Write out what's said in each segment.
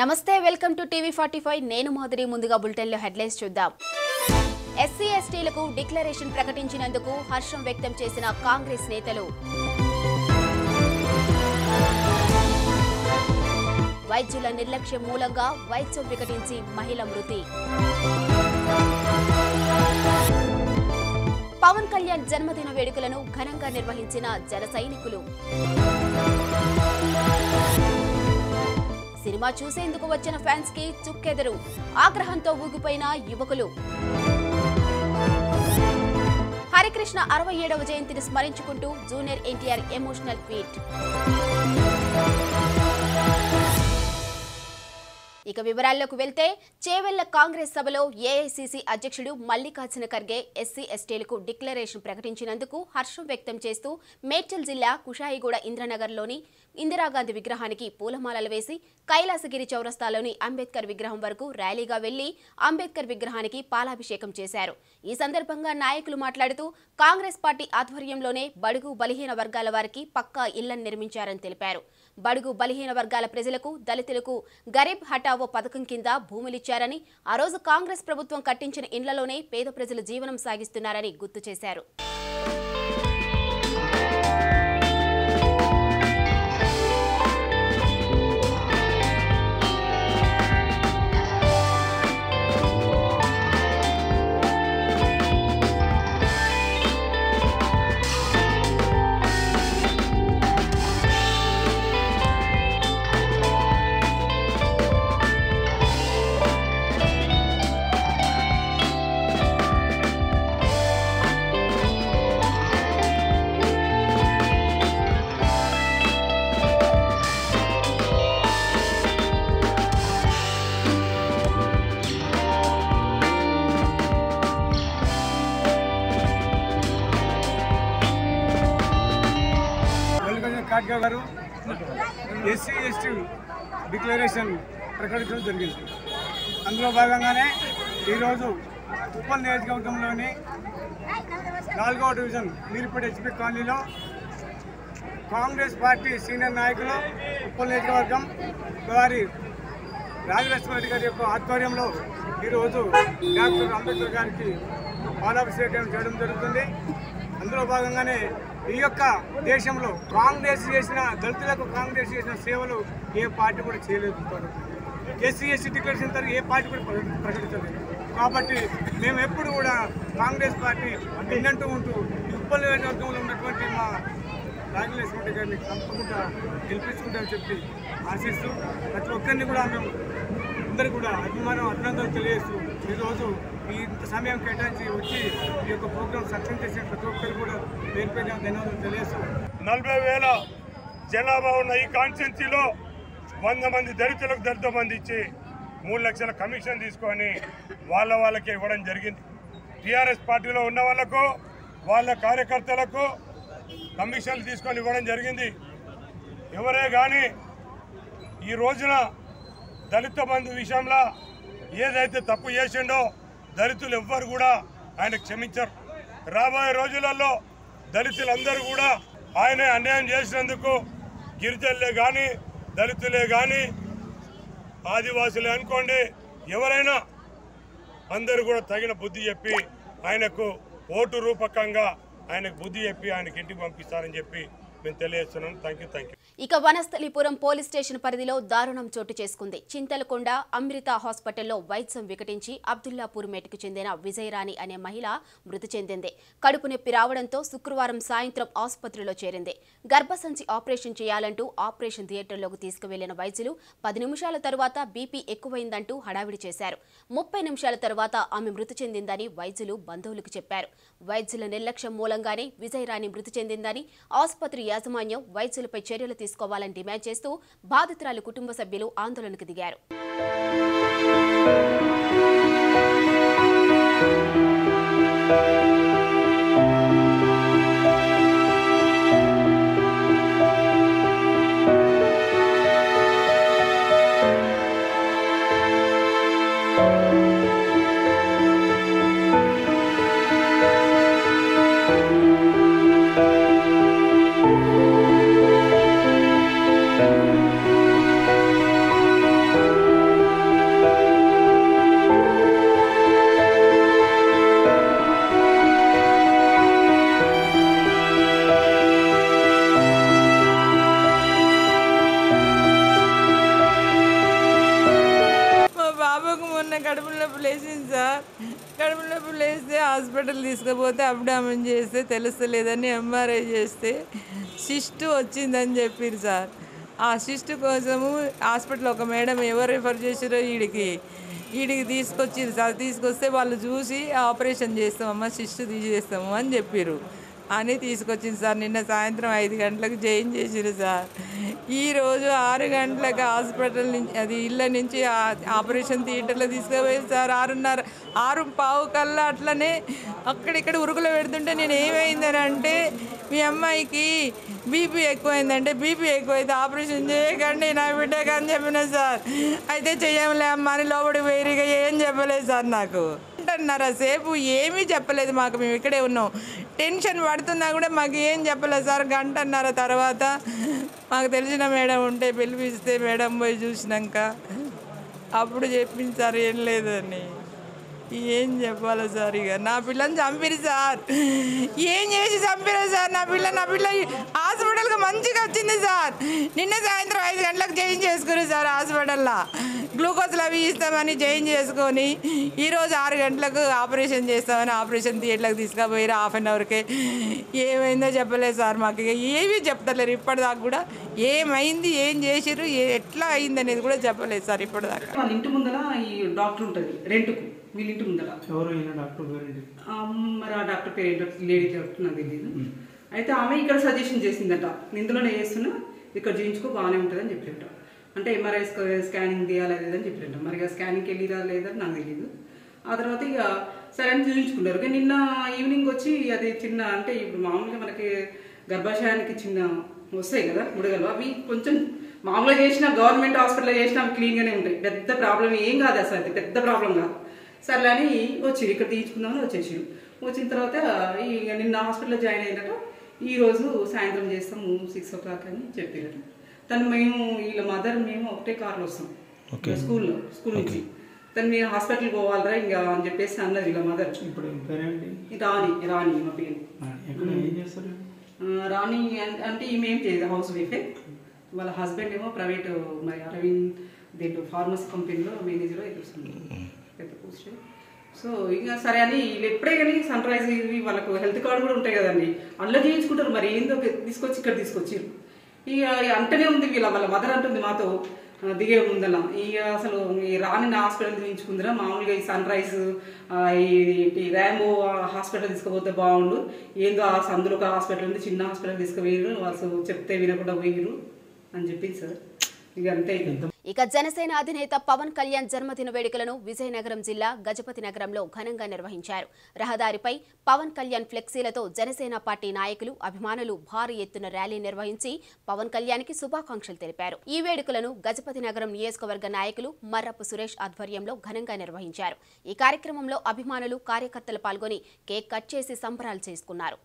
నమస్తే welcome to TV forty five. నేను మాధురి ముందుగా బులెటిన్లో హెడ్లైన్స్ చూద్దాం. ఎస్సీ ఎస్టీలకు డిక్లరేషన్ ప్రకటించినందుకు హర్షం వ్యక్తం చేసిన కాంగ్రెస్ నేతలు. వైద్యుల నిర్లక్ష్యం మూలంగా వైద్యం వికటించి మహిళ మృతి. పవన్ కళ్యాణ్ జన్మదిన వేడుకలను ఘనంగా నిర్వహించిన జన సైనికులు. సినిమా చూసేందుకు వచ్చిన ఫ్యాన్స్కి చుక్కెదరు. ఆగ్రహంతో ఊగిపోయిన యువకులు. హరికృష్ణ అరవై ఏడవ జయంతిని స్మరించుకుంటూ జూనియర్ ఎన్టీఆర్ ఎమోషనల్ ట్వీట్. ఇక వివరాల్లోకి వెళ్తే చేవెళ్ళ కాంగ్రెస్ సభలో ఏఐసీసీ అధ్యక్షుడు మల్లికార్జున ఖర్గే ఎస్సీ ఎస్టీలకు డిక్లరేషన్ ప్రకటించినందుకు హర్షం వ్యక్తం చేస్తూ మేడ్చల్ జిల్లా కుషాయిగూడ ఇంద్రనగర్లోని ఇందిరాగాంధీ విగ్రహానికి పూలమాలలు వేసి కైలాసగిరి చౌరస్తాలోని అంబేద్కర్ విగ్రహం వరకు ర్యాలీగా వెళ్ళి అంబేద్కర్ విగ్రహానికి పాలాభిషేకం చేశారు. ఈ సందర్భంగా నాయకులు మాట్లాడుతూ కాంగ్రెస్ పార్టీ ఆధ్వర్యంలోనే బడుగు బలహీన వర్గాల వారికి పక్కా ఇళ్ళను నిర్మించారని తెలిపారు. బడుగు బలహీన వర్గాల ప్రజలకు దళితులకు గరీబ్ హఠావో పథకం కింద భూములిచ్చారని ఆ రోజు కాంగ్రెస్ ప్రభుత్వం కట్టించిన ఇండ్లలోనే పేద ప్రజలు జీవనం సాగిస్తున్నారని గుర్తు చేశారు. మల్లికార్జున గారు ఎస్సీ ఎస్టీ డిక్లరేషన్ ప్రకటించడం జరిగింది. అందులో భాగంగానే ఈరోజు ఉప్పల్ నియోజకవర్గంలోని నాలుగవ డివిజన్ మీరుపేట హెచ్పీ కాలనీలో కాంగ్రెస్ పార్టీ సీనియర్ నాయకులు ఉప్పల్ నియోజకవర్గం వారి రాజలక్ష్మి గారి యొక్క ఆధ్వర్యంలో ఈరోజు డాక్టర్ అంబేద్కర్ గారికి పాలాభిషేకం చేయడం జరుగుతుంది. అందులో భాగంగానే ఈ యొక్క దేశంలో కాంగ్రెస్ చేసిన దళితులకు కాంగ్రెస్ చేసిన సేవలు ఏ పార్టీ కూడా చేయలేదు ఎస్సీ ఎస్సీ డిక్లరేషన్ తర్వాత ఏ పార్టీ కూడా ప్రకటించలేదు కాబట్టి మేము ఎప్పుడు కూడా కాంగ్రెస్ పార్టీ విన్నట్టు ఉంటూ ఈ ఉప్పల్ నియోజకవర్గంలో ఉన్నటువంటి మా రాజలక్ష్మి గారిని తప్పకుండా గెలిపించుకుంటామని చెప్పి ఆశిస్తూ ప్రతి ఒక్కరిని కూడా మేము అందరూ కూడా అభిమానం అభినందనలు తెలియజేస్తూ ఈరోజు ఈ ఇంత సమయం కేటాయించి వచ్చి ఈ యొక్క ప్రోగ్రాం సక్సెస్ చేసిన ప్రతి ఒక్కరు కూడా పేరు పేరు ధన్యవాదాలు తెలియజేస్తూ నలభై వేల జనాభా ఉన్న ఈ కాన్స్టిట్యున్సీలో వంద మంది దళితులకు దళిత మంది ఇచ్చి మూడు లక్షల కమిషన్ తీసుకొని వాళ్ళ వాళ్ళకే ఇవ్వడం జరిగింది. టీఆర్ఎస్ పార్టీలో ఉన్న వాళ్ళకు వాళ్ళ కార్యకర్తలకు కమిషన్లు తీసుకొని ఇవ్వడం జరిగింది. ఎవరే కానీ ఈ రోజున దళిత బంధు విషయంలో ఏదైతే తప్పు చేసిండో దళితులు ఎవ్వరు కూడా ఆయన క్షమించరు. రాబోయే రోజులలో దళితులందరూ కూడా ఆయన అన్యాయం చేసినందుకు గిరిజనులే కానీ దళితులే కానీ ఆదివాసులే అనుకోండి ఎవరైనా అందరూ కూడా తగిన బుద్ధి చెప్పి ఆయనకు ఓటు రూపకంగా ఆయనకు బుద్ధి చెప్పి ఆయనకి ఇంటికి పంపిస్తారని చెప్పి మేము తెలియజేస్తున్నాం. థ్యాంక్ యూ థ్యాంక్ యూ ఇక వనస్థలిపురం పోలీస్ స్టేషన్ పరిధిలో దారుణం చోటు చేసుకుంది. చింతలకొండ అమృత హాస్పిటల్లో వైద్యం వికటించి అబ్దుల్లాపూర్ మేటకు చెందిన విజయరాణి అనే మహిళ మృతి చెందింది. కడుపు నొప్పి రావడంతో శుక్రవారం సాయంత్రం ఆసుపత్రిలో చేరింది. గర్భసంచి ఆపరేషన్ చేయాలంటూ ఆపరేషన్ థియేటర్లోకి తీసుకువెళ్ళిన వైద్యులు పది నిమిషాల తరువాత బీపీ ఎక్కువైందంటూ హడావిడి చేశారు. ముప్పై నిమిషాల తరువాత ఆమె మృతి చెందిందని వైద్యులు బంధువులకు చెప్పారు. వైద్యుల నిర్లక్ష్యం మూలంగానే విజయరాణి మృతి చెందిందని ఆసుపత్రి యాజమాన్యం వైద్యులపై చర్యలు తీసుకోవాలని డిమాండ్ చేస్తూ బాధితురాలు కుటుంబ సభ్యులు ఆందోళనకు దిగారు. హాస్పిటల్ తీసుకుపోతే అప్డామన్ చేస్తే తెలుస్తలేదని ఎంఆర్ఐ చేస్తే సిస్ట్ వచ్చిందని చెప్పారు సార్. ఆ సిస్ట్ కోసము హాస్పిటల్ ఒక మేడం ఎవరు రిఫర్ చేసారో వీడికి వీడికి తీసుకొచ్చింది సార్. తీసుకొస్తే వాళ్ళు చూసి ఆపరేషన్ చేస్తామమ్మా సిస్ట్ తీసేస్తాము అని చెప్పారు. అని తీసుకొచ్చింది సార్. నిన్న సాయంత్రం ఐదు గంటలకు జైన్ చేసిరు సార్. ఈరోజు ఆరు గంటలకు హాస్పిటల్ నుంచి అది ఇళ్ళ నుంచి ఆపరేషన్ థియేటర్లో తీసుకుపోయి సార్. ఆరున్నర ఆరు పావు కల్లా అట్లనే అక్కడిక్కడ ఉరుకులు పెడుతుంటే నేను ఏమైందని అంటే మీ అమ్మాయికి బీపీ ఎక్కువైందంటే బీపీ ఎక్కువైతే ఆపరేషన్ చేయకండి నా బిడ్డకని అని చెప్పిన సార్. అయితే చెయ్యంలే అమ్మ అని లోపలికి పోయి ఇక ఏం చెప్పలేదు సార్ నాకు. గంటన్నర సేపు ఏమీ చెప్పలేదు మాకు మేము ఇక్కడే ఉన్నాం. టెన్షన్ పడుతున్నా కూడా మాకు ఏం చెప్పలేదు సార్ గంటన్నర తర్వాత? మాకు తెలిసిన మేడం ఉంటే పిలిపిస్తే మేడం పోయి చూసినాక. అప్పుడు చెప్పింది సార్ ఏం లేదని. ఏం చెప్పాలి సార్ ఇక. నా పిల్లని చంపిరు సార్. ఏం చేసి చంపిరు సార్? నా పిల్ల నా పిల్ల హాస్పిటల్కి మంచిగా వచ్చింది సార్. నిన్న సాయంత్రం ఐదు గంటలకు చేంజ్ చేసుకుని సార్ హాస్పిటల్లో. గ్లూకోజ్లు అవి ఇస్తామని చేంజ్ చేసుకొని ఈరోజు ఆరు గంటలకు ఆపరేషన్ చేస్తామని ఆపరేషన్ థియేటర్లకు తీసుకుపోయారు హాఫ్ అన్ అవర్కే. ఏమైందో చెప్పలేదు సార్ మాకు ఇక. ఏమీ చెప్తలేరు ఇప్పటిదాకా కూడా. ఏమైంది ఏం చేసిర్రు ఎట్లా అయింది అనేది కూడా చెప్పలేదు సార్ ఇప్పటిదాకా. వాళ్ళ ఇంటి ముందర ఈ డాక్టర్ ఉంటుంది రెంట్కు. వీళ్ళ ఇంటి ముందర. ఎవరు డాక్టర్ పేరేంటి మరి ఆ డాక్టర్ పేరు ఏంటో లేడీ డాక్టర్ నాకు తెలియదు అయితే ఆమె ఇక్కడ సజెషన్ చేసిందట. ఇందులోనే చేస్తున్నా ఇక్కడ చేయించుకో బాగానే ఉంటుందని చెప్పినట్ట అంటే ఎంఆర్ఐ స్కానింగ్ తీయాలి అని చెప్పినట్ట మరి ఇక స్కానింగ్కి వెళ్ళిరా లేదా నాకు తెలియదు ఆ తర్వాత ఇక సరే అని చూపించుకున్నారు ఇక నిన్న ఈవినింగ్ వచ్చి అది చిన్న అంటే ఇప్పుడు మామూలుగా మనకి గర్భాశయానికి చిన్న వస్తాయి కదా ముడగలు. అవి కొంచెం మామూలుగా చేసిన గవర్నమెంట్ హాస్పిటల్లో చేసిన అవి క్లీన్గానే ఉంటాయి. పెద్ద ప్రాబ్లం ఏం కాదు అసలు. అది పెద్ద ప్రాబ్లం కాదు. సర్లే అని వచ్చిరు ఇక్కడ తీయించుకుందామని వచ్చేసారు వచ్చిన తర్వాత ఇక నిన్న హాస్పిటల్లో జాయిన్ అయినట్టు ఈ రోజు సాయంత్రం చేస్తాము సిక్స్ ఓ క్లాక్ అని చెప్పారట తను మేము వీళ్ళ మదర్ మేము ఒకటే కార్లో వస్తాం. స్కూల్లో స్కూల్ నుంచి. తను మీరు హాస్పిటల్కి పోవాలరా ఇంకా అని చెప్పేసి అన్నది వీళ్ళ మదర్ ఇప్పుడు రాణి రాణి మా పేరు. ఎక్కడ ఏం చేస్తారు? ఆ, రాణి అంటే ఈమె ఏం చేయదు హౌస్ వైఫే వాళ్ళ హస్బెండ్ ఏమో ప్రైవేట్ మరి అరవింద్ దీంట్లో ఫార్మసీ కంపెనీలో మేనేజర్ ఎదురుస్తుంది పెద్ద పోస్ట్ సో ఇంకా సరే అని వీళ్ళు ఎప్పుడే కానీ సన్ రైజ్ ఇవి వాళ్ళకు హెల్త్ కార్డు కూడా ఉంటాయి కదండి. అందులో చేయించుకుంటారు. మరి ఏందో తీసుకొచ్చి ఇక్కడ తీసుకొచ్చారు ఇక అంటనే ఉంది వీళ్ళ వాళ్ళ మదర్ అంటుంది మాతో. దిగే ముందల. ఇక అసలు ఈ రాని హాస్పిటల్ చూపించుకుందిరా మామూలుగా ఈ సన్ రైజ్ ఈ ఈ ర్యాంబో హాస్పిటల్ తీసుకుపోతే బాగుండు. ఏందో ఆ సందులో ఒక హాస్పిటల్ ఉంది. చిన్న హాస్పిటల్ తీసుకుపోయారు వాళ్ళు చెప్తే వినకుండా పోయిరు అని చెప్పింది సార్. ఇక అంతే ఇక. జనసేన అధినేత పవన్ కళ్యాణ్ జన్మదిన వేడుకలను విజయనగరం జిల్లా గజపతి నగరంలో ఘనంగా నిర్వహించారు. రహదారిపై పవన్ కళ్యాణ్ ఫ్లెక్సీలతో జనసేన పార్టీ నాయకులు అభిమానులు భారీ ఎత్తున ర్యాలీ నిర్వహించి పవన్ కళ్యాణ్కి శుభాకాంక్షలు తెలిపారు. ఈ వేడుకలను గజపతి నగరం నియోజకవర్గ నాయకులు మర్రపు సురేష్ ఆధ్వర్యంలో ఘనంగా నిర్వహించారు. ఈ కార్యక్రమంలో అభిమానులు కార్యకర్తలు పాల్గొని కేక్ కట్ చేసి సంబరాలు చేసుకున్నారు.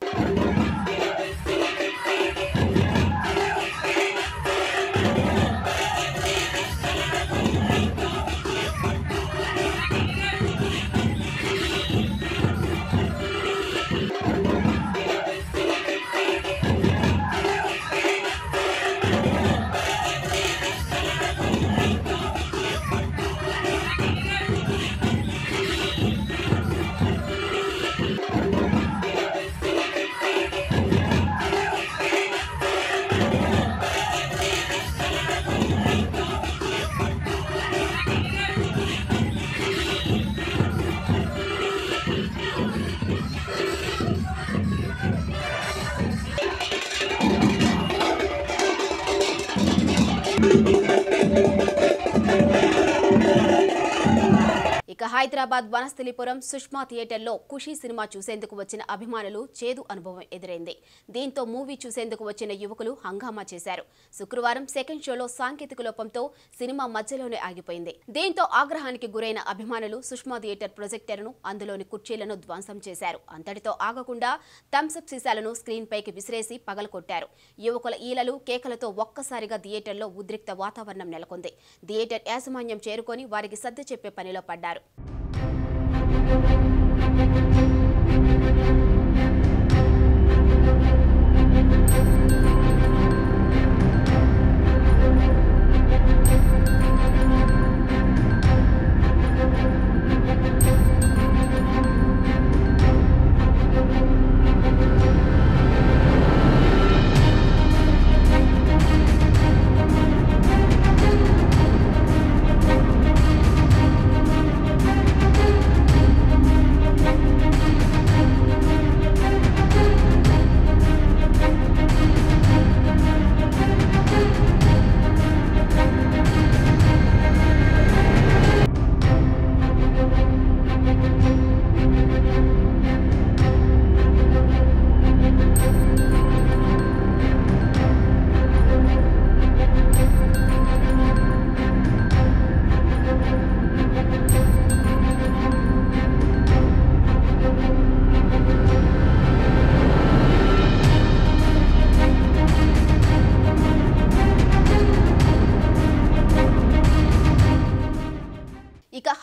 హైదరాబాద్ వనస్థలిపురం సుష్మా థియేటర్లో ఖుషీ సినిమా చూసేందుకు వచ్చిన అభిమానులు చేదు అనుభవం ఎదురైంది. దీంతో మూవీ చూసేందుకు వచ్చిన యువకులు హంగామా చేశారు. శుక్రవారం సెకండ్ షోలో సాంకేతిక లోపంతో సినిమా మధ్యలోనే ఆగిపోయింది. దీంతో ఆగ్రహానికి గురైన అభిమానులు సుష్మా థియేటర్ ప్రొజెక్టర్ను అందులోని కుర్చీలను ధ్వంసం చేశారు. అంతటితో ఆగకుండా థమ్సప్ సీసాలను స్క్రీన్ పైకి విసిరేసి పగలకొట్టారు యువకుల ఈలలు కేకలతో ఒక్కసారిగా థియేటర్లో ఉద్రిక్త వాతావరణం నెలకొంది. థియేటర్ యాజమాన్యం చేరుకొని వారికి సర్ది చెప్పే పనిలో పడ్డారు. Thank you.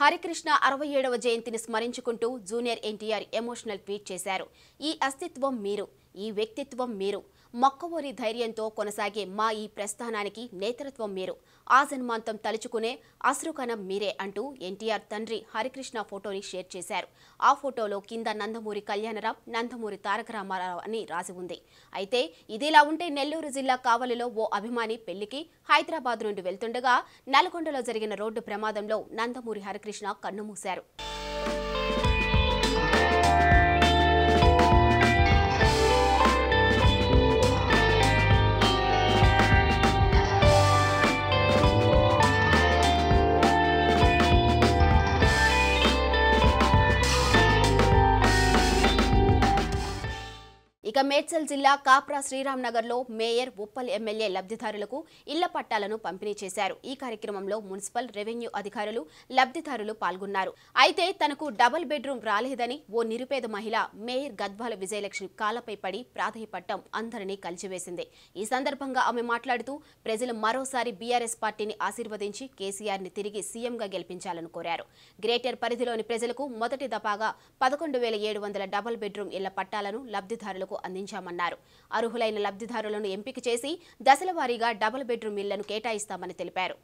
హరికృష్ణ అరవై ఏడవ జయంతిని స్మరించుకుంటూ జూనియర్ ఎన్టీఆర్ ఎమోషనల్ ట్వీట్ చేశారు. ఈ అస్తిత్వం మీరు ఈ వ్యక్తిత్వం మీరు. మొక్కవోరి ధైర్యంతో కొనసాగే మా ఈ ప్రస్థానానికి నేతృత్వం మీరు. ఆ జన్మాంతం తలుచుకునే అశ్రుకణం మీరే అంటూ ఎన్టీఆర్ తండ్రి హరికృష్ణ ఫోటోని షేర్ చేశారు. ఆ ఫోటోలో కింద నందమూరి కళ్యాణరావు నందమూరి తారక రామారావు అని రాసి ఉంది. అయితే ఇదిలా ఉంటే నెల్లూరు జిల్లా కావలిలో ఓ అభిమాని పెళ్ళికి హైదరాబాద్ నుండి వెళ్తుండగా నల్గొండలో జరిగిన రోడ్డు ప్రమాదంలో నందమూరి హరికృష్ణ కన్నుమూశారు. ఇక మేడ్చల్ జిల్లా కాప్రా శ్రీరామ్ నగర్లో మేయర్ ఉప్పల్ ఎమ్మెల్యే లబ్ధిదారులకు ఇళ్ళ పట్టాలను పంపిణీ చేశారు. ఈ కార్యక్రమంలో మున్సిపల్ రెవెన్యూ అధికారులు లబ్ధిదారులు పాల్గొన్నారు. అయితే తనకు డబుల్ బెడ్రూమ్ రాలేదని ఓ నిరుపేద మహిళ మేయర్ గద్వాల విజయలక్ష్మి కాలపై పడి ప్రాధాయపట్టం అందరినీ కలిచివేసింది. ఈ సందర్భంగా ఆమె మాట్లాడుతూ ప్రజలు మరోసారి బీఆర్ఎస్ పార్టీని ఆశీర్వదించి కేసీఆర్ని తిరిగి సీఎంగా గెలిపించాలని కోరారు. గ్రేటర్ పరిధిలోని ప్రజలకు మొదటి దఫాగా పదకొండు వేల ఏడు వందల డబుల్ బెడ్రూమ్ ఇళ్ళ పట్టాలను లబ్ధిదారులకు అందించామన్నారు. అర్హులైన లబ్ధిదారులను ఎంపిక చేసి దశల వారీగా డబుల్ బెడ్రూమ్ ఇళ్ళను కేటాయిస్తామని తెలిపారు.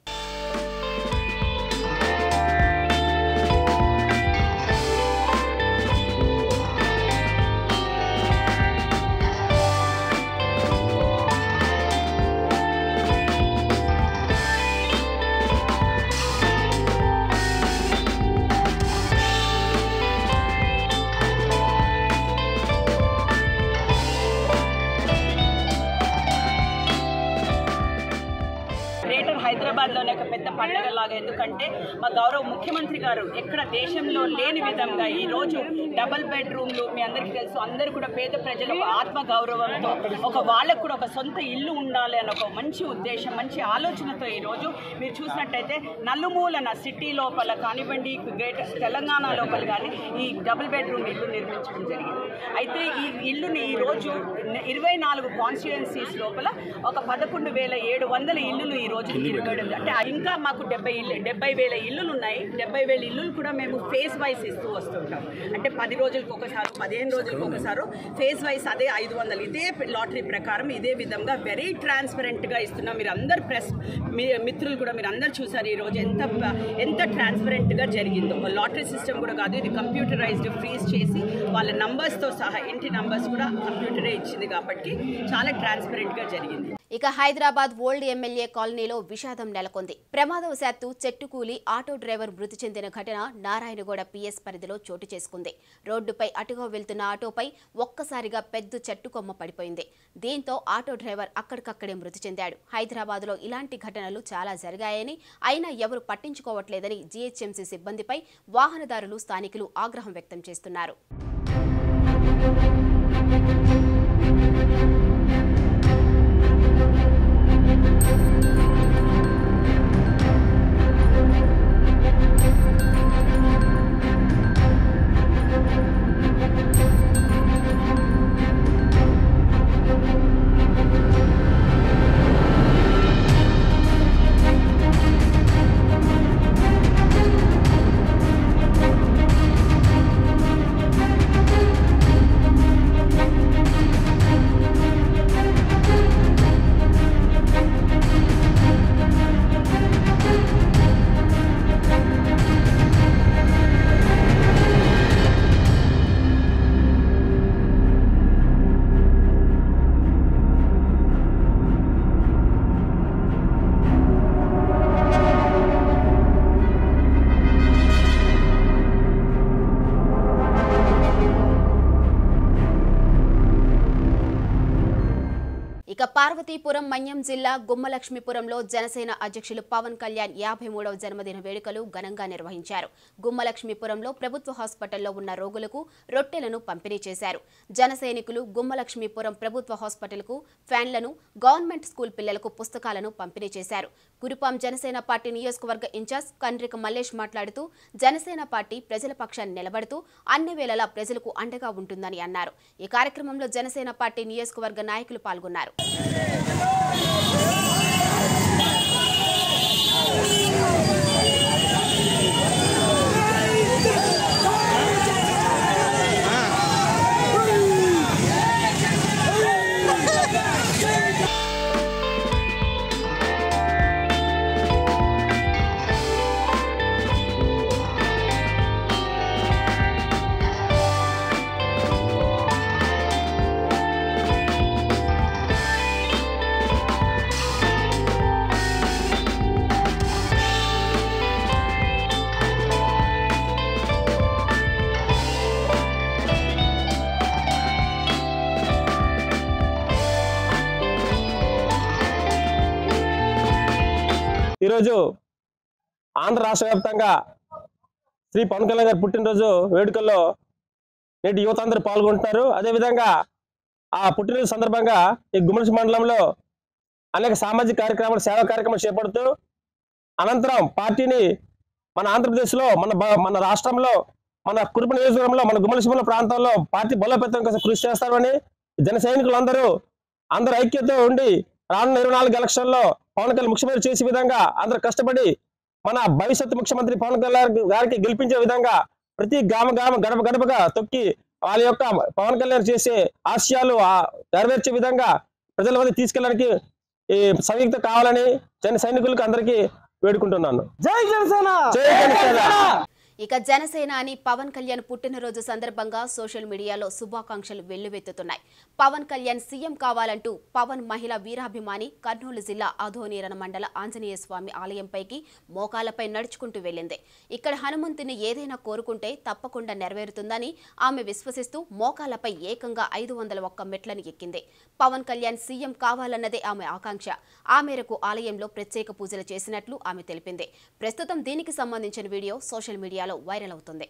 లాగా ఎందుకంటే మా గౌరవ ముఖ్యమంత్రి గారు ఎక్కడ దేశంలో లేని విధంగా ఈ రోజు డబల్ బెడ్రూమ్లు మీ అందరికీ తెలుసు. అందరూ కూడా పేద ప్రజలు ఒక ఆత్మ గౌరవంతో ఒక వాళ్ళకు కూడా ఒక సొంత ఇల్లు ఉండాలి అని ఒక మంచి ఉద్దేశం మంచి ఆలోచనతో ఈ రోజు మీరు చూసినట్టయితే నలుమూలన సిటీ లోపల కానివ్వండి గ్రేటర్ తెలంగాణ లోపల కానీ ఈ డబుల్ బెడ్రూమ్ ఇల్లు నిర్మించడం జరిగింది. అయితే ఈ ఇల్లుని ఈ రోజు ఇరవై నాలుగు కాన్స్టిట్యుయెన్సీస్ లోపల ఒక పదకొండు వేల ఏడు వందల ఇల్లులు ఈ రోజు నిర్మించడం అంటే ఇంకా మాకు డెబ్బై ఇల్లు డెబ్బై వేల ఇల్లులు ఉన్నాయి డెబ్బై వేల ఇల్లులు కూడా మేము ఫేస్ వైస్ ఇస్తూ వస్తుంటాం. అంటే పది రోజులకు ఒకసారి పదిహేను రోజులకు ఒకసారి ఫేస్ వైస్ అదే ఐదు వందలు. ఇదే లాటరీ ప్రకారం ఇదే విధంగా వెరీ ట్రాన్స్పరెంట్గా ఇస్తున్నాం. మీరు అందరు ప్రెస్ మీ మిత్రులు కూడా మీరు అందరు చూసారు ఈరోజు ఎంత ఎంత ట్రాన్స్పరెంట్గా జరిగిందో. లాటరీ సిస్టమ్ కూడా కాదు ఇది కంప్యూటరైజ్డ్ ఫ్రీజ్ చేసి వాళ్ళ నంబర్స్తో సహా ఇంటి నంబర్స్ కూడా కంప్యూటరే ఇచ్చింది కాబట్టి చాలా ట్రాన్స్పరెంట్గా జరిగింది. ఇక హైదరాబాద్ ఓల్డ్ ఎమ్మెల్యే కాలనీలో విషాదం నెలకొంది. ప్రమాదవశాత్తు చెట్టు కూలి ఆటో డ్రైవర్ మృతి చెందిన ఘటన నారాయణగూడ పిఎస్ పరిధిలో చోటు చేసుకుంది. రోడ్డుపై అటుగా వెళ్తున్న ఆటోపై ఒక్కసారిగా పెద్ద చెట్టు కొమ్మ పడిపోయింది. దీంతో ఆటో డ్రైవర్ అక్కడికక్కడే మృతి చెందాడు. హైదరాబాద్లో ఇలాంటి ఘటనలు చాలా జరిగాయని అయినా ఎవరు పట్టించుకోవట్లేదని జీహెచ్ఎంసీ సిబ్బందిపై వాహనదారులు స్థానికులు ఆగ్రహం వ్యక్తం చేస్తున్నారు. ఇక పార్వతీపురం మన్యం జిల్లా గుమ్మలక్ష్మీపురంలో జనసేన అధ్యక్షులు పవన్ కళ్యాణ్ యాభై మూడవ జన్మదిన వేడుకలు ఘనంగా నిర్వహించారు. గుమ్మలక్ష్మీపురంలో ప్రభుత్వ హాస్పిటల్లో ఉన్న రోగులకు రొట్టెలను పంపిణీ చేశారు. జనసైనికులు గుమ్మలక్ష్మీపురం ప్రభుత్వ హాస్పిటల్కు ఫ్యాన్లను గవర్నమెంట్ స్కూల్ పిల్లలకు పుస్తకాలను పంపిణీ చేశారు. గురుపాం జనసేన పార్టీ నియోజకవర్గ ఇన్ఛార్జ్ కండ్రిక మల్లేష్ మాట్లాడుతూ జనసేన పార్టీ ప్రజల పక్షాన్ని నిలబడుతూ అన్ని వేళలా ప్రజలకు అండగా ఉంటుందని అన్నారు. ఈ కార్యక్రమంలో జనసేన పార్టీ నియోజకవర్గ నాయకులు పాల్గొన్నారు. ఈరోజు ఆంధ్ర రాష్ట్ర వ్యాప్తంగా శ్రీ పవన్ కళ్యాణ్ గారి పుట్టినరోజు వేడుకల్లో నేటి యువత అందరూ పాల్గొంటున్నారు. అదేవిధంగా ఆ పుట్టినరోజు సందర్భంగా ఈ గుమ్మడి మండలంలో అనేక సామాజిక కార్యక్రమాలు సేవా కార్యక్రమాలు చేపడుతూ అనంతరం పార్టీని మన ఆంధ్రప్రదేశ్లో మన మన రాష్ట్రంలో మన కురుపు నియోజకవర్గంలో మన గుమ్మలసింహల ప్రాంతంలో పార్టీ బలోపేతం కోసం కృషి చేస్తామని జన సైనికులందరూ అందరూ ఐక్యతతో ఉండి రానున్న ఇరవై నాలుగు ఎలక్షన్లో పవన్ కళ్యాణ్ ముఖ్యమంత్రి చేసే విధంగా అందరూ కష్టపడి మన భవిష్యత్తు ముఖ్యమంత్రి పవన్ కళ్యాణ్ గారికి గెలిపించే విధంగా ప్రతి గ్రామ గ్రామ గడప గడపగా తొక్కి వాళ్ళ యొక్క పవన్ కళ్యాణ్ చేసే ఆశయాలు నెరవేర్చే విధంగా ప్రజల వద్ద తీసుకెళ్ళడానికి ఈ సంయుక్త కావాలని జన సైనికులకు అందరికీ వేడుకుంటున్నాను. జై జనసేన! జై జనసేన! ఇక జనసేన అని పవన్ కళ్యాణ్ పుట్టినరోజు సందర్భంగా సోషల్ మీడియాలో శుభాకాంక్షలు వెల్లువెత్తుతున్నాయి. పవన్ కళ్యాణ్ సీఎం కావాలంటూ పవన్ మహిళా వీరాభిమాని కర్నూలు జిల్లా అధోనీరణ మండల ఆంజనేయ స్వామి ఆలయంపైకి మోకాలపై నడుచుకుంటూ వెళ్ళింది. ఇక్కడ హనుమంతుని ఏదైనా కోరుకుంటే తప్పకుండా నెరవేరుతుందని ఆమె విశ్వసిస్తూ మోకాలపై ఏకంగా ఐదు వందల ఒక్క మెట్లను ఎక్కింది. పవన్ కళ్యాణ్ సీఎం కావాలన్నదే ఆమె ఆకాంక్ష. ఆ మేరకు ఆలయంలో ప్రత్యేక పూజలు చేసినట్లు ఆమె తెలిపింది. ప్రస్తుతం దీనికి సంబంధించిన వీడియో సోషల్ మీడియాలో వైరల్ అవుతుంది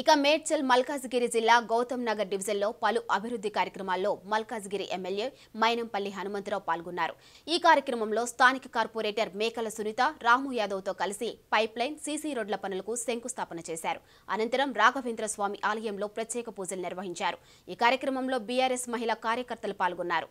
ఇక మేడ్చల్ మల్కాజ్గిరి జిల్లా గౌతమ్ నగర్ డివిజన్లో పలు అభివృద్ధి కార్యక్రమాల్లో మల్కాజ్గిరి ఎమ్మెల్యే మైనంపల్లి హనుమంతరావు పాల్గొన్నారు. ఈ కార్యక్రమంలో స్థానిక కార్పొరేటర్ మేకల సునీత రాము యాదవ్తో కలిసి పైప్లైన్ సీసీ రోడ్ల పనులకు శంకుస్థాపన చేశారు. అనంతరం రాఘవేంద్ర స్వామి ఆలయంలో ప్రత్యేక పూజలు నిర్వహించారు. ఈ కార్యక్రమంలో బీఆర్ఎస్ మహిళా కార్యకర్తలు పాల్గొన్నారు.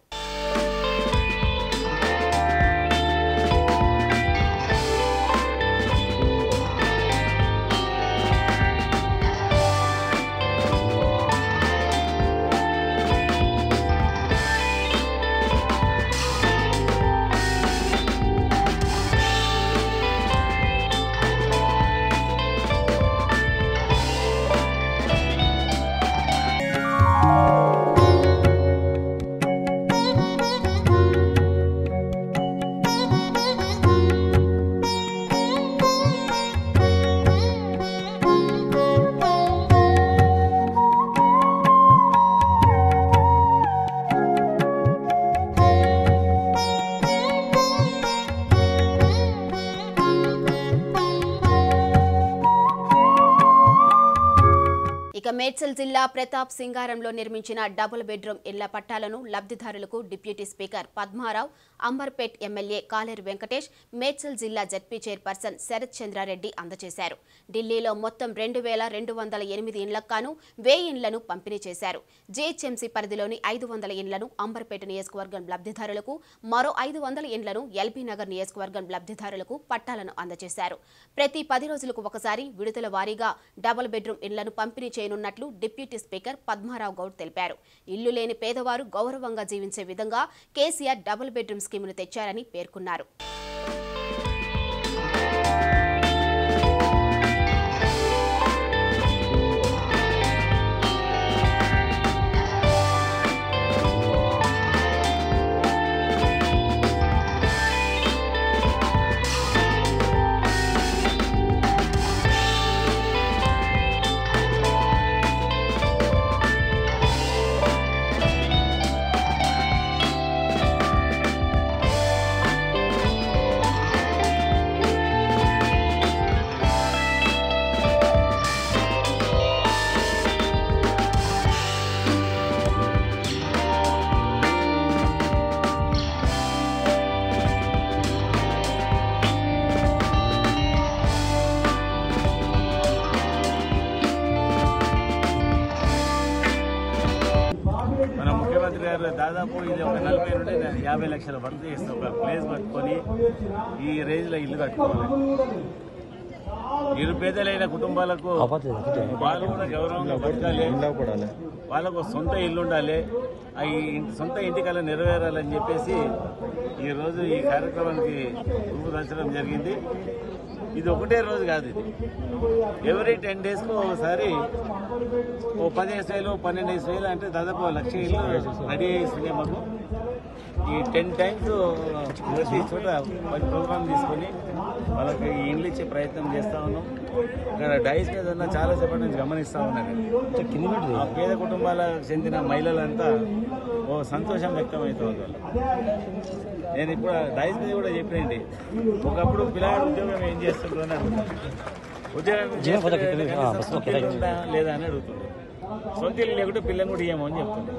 మేడ్చల్ జిల్లా ప్రతాప్ సింగారంలో నిర్మించిన డబుల్ బెడ్రూమ్ ఇళ్ళ పట్టాలను లబ్ధిదారులకు deputy speaker Padmarao Amberpet MLA Kaleru Venkatesh Medchal జిల్లా జడ్పీ చైర్పర్సన్ శరత్ చంద్రారెడ్డి అందజేశారు. ఢిల్లీలో మొత్తం రెండు వేల రెండు వందల ఎనిమిది ఇండ్లకు వెయ్యి ఇండ్లను పంపిణీ చేశారు. జీహెచ్ఎంసీ పరిధిలోని ఐదు వందల ఇండ్లను అంబర్పేట నియోజకవర్గం లబ్ధిదారులకు మరో ఐదు వందల ఇండ్లను ఎల్బీ నగర్ నియోజకవర్గం లబ్ధిదారులకు పట్టాలను అందజేశారు. ప్రతి పది రోజులకు ఒకసారి విడుదల వారీగా డబుల్ బెడ్రూమ్ ఇళ్ళను పంపిణీ చేయనున్నట్లు డిప్యూటీ స్పీకర్ పద్మారావు గౌడ్ తెలిపారు. ఇల్లు లేని పేదవారు గౌరవంగా జీవించే విధంగా కేసీఆర్ డబుల్ బెడ్రూమ్ స్కీమును తెచ్చారని పేర్కొన్నారు. యాభై లక్షల వర్క్ చేస్తే ఒక ప్లేస్ పట్టుకొని ఈ రేంజ్లో ఇల్లు కట్టుకోవాలి. నిరుపేదలైన కుటుంబాలకు వాళ్ళు కూడా గౌరవంగా బతకాలి. వాళ్ళకు సొంత ఇల్లు ఉండాలి. ఆ సొంత ఇంటి కళ నెరవేరాలని చెప్పేసి ఈ రోజు ఈ కార్యక్రమానికి రూపుదాల్చడం జరిగింది. ఇది ఒకటే రోజు కాదు ఇది. ఎవ్రీ టెన్ డేస్కు ఒకసారి ఓ పదిహేను వేలు పన్నెండు వేలు అంటే దాదాపు లక్ష ఇల్లు రెడీ చేస్తున్నాయి మాకు ఈ టెన్ టైమ్స్ ప్రతి చోట పది ప్రోగ్రామ్ తీసుకొని వాళ్ళకి ఇండ్లు ఇచ్చే ప్రయత్నం చేస్తా ఉన్నాం. ఇక్కడ డైస్ మీద ఉన్న చాలా సేపటి నుంచి గమనిస్తా ఉన్నారు. ఆ పేద కుటుంబాలకు చెందిన మహిళలంతా ఓ సంతోషం వ్యక్తమవుతుంది వాళ్ళు నేను ఇప్పుడు డైస్ మీద కూడా చెప్పినండి ఒకప్పుడు పిల్లగాడు ఉద్యోగం ఏం చేస్తుండ్రు అని ఉద్యోగం లేదా అని అడుగుతుంది సొంత ఇల్లు లేకుంటే పిల్లని కూడా ఇయ్యము అని చెప్తుంది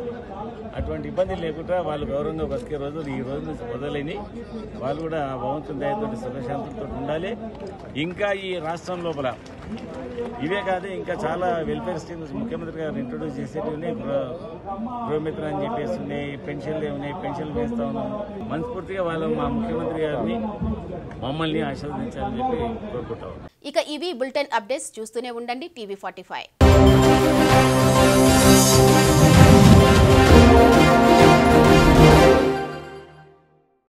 అటువంటి ఇబ్బంది లేకుండా వాళ్ళు గౌరవంగా బతికే రోజులు ఈ రోజు నుంచి మొదలైనవి. వాళ్ళు కూడా భగవంతుని దయతో సుఖశాంతులతో ఉండాలి. ఇంకా ఈ రాష్ట్రం లోపల ఇవే కాదు ఇంకా చాలా వెల్ఫేర్ స్కీమ్స్ ముఖ్యమంత్రి గారు ఇంట్రొడ్యూస్ చేసేటివి ఉన్నాయి. గృహమిత్ర అని చెప్పేసి ఉన్నాయి పెన్షన్లు ఉన్నాయి పెన్షన్లు వేస్తా ఉన్నాం. మనస్ఫూర్తిగా వాళ్ళు మా ముఖ్యమంత్రి గారిని మమ్మల్ని ఆశీర్వదించాలని చెప్పి కోరుకుంటా ఇక ఇవి బులెటిన్ అప్డేట్స్ చూస్తూనే ఉండండి టీవీ ఫార్టీ ఫైవ్.